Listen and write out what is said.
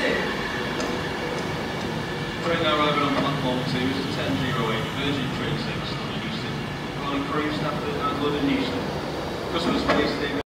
During our on platform 2 is a 1008 Virgin train service to Euston. We're on a cruise after London Euston. Customers face the